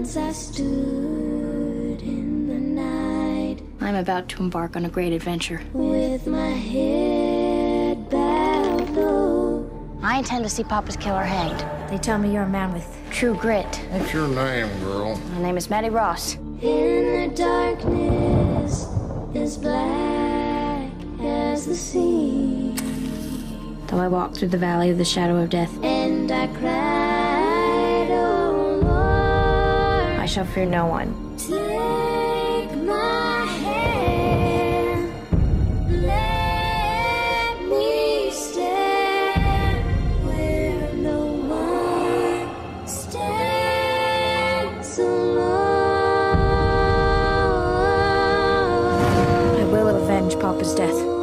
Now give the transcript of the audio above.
Once I stood in the night I'm about to embark on a great adventure. with my head bowed low. I intend to see Papa's killer hanged. They tell me you're a man with True grit. What's your name, girl? My name is Mattie Ross. In the darkness, as black as the sea. Though I walk through the valley of the shadow of death, And I cried, shall fear no one. take my hand, let me stand where no one stands alone. I will avenge Papa's death.